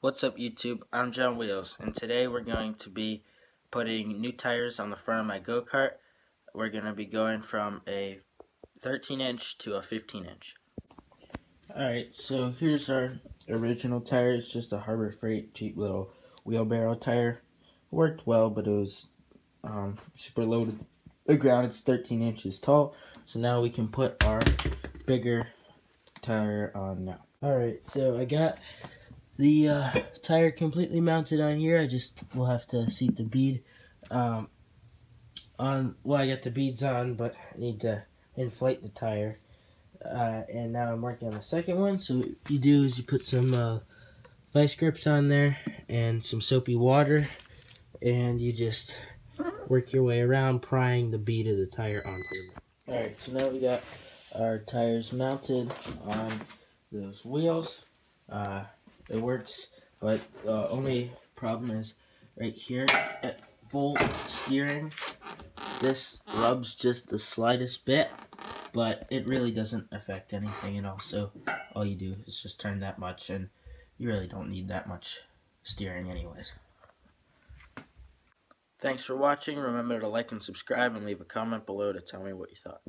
What's up YouTube? I'm John Wheels and today we're going to be putting new tires on the front of my go-kart. We're going to be going from a 13 inch to a 15 inch. Alright, so here's our original tire. It's just a Harbor Freight cheap little wheelbarrow tire. Worked well, but it was um, super low to the ground. It's 13 inches tall. So now we can put our bigger tire on now. Alright, so I got the uh, tire completely mounted on here. I just will have to seat the bead um, on. Well, I got the beads on, but I need to inflate the tire. Uh, and now I'm working on the second one. So what you do is you put some uh, vice grips on there and some soapy water, and you just work your way around, prying the bead of the tire onto it. Alright, so now we got our tires mounted on those wheels. Uh, it works, but the uh, only problem is right here at full steering, this rubs just the slightest bit, but it really doesn't affect anything at all. So all you do is just turn that much, and you really don't need that much steering anyways. Thanks for watching. Remember to like and subscribe and leave a comment below to tell me what you thought.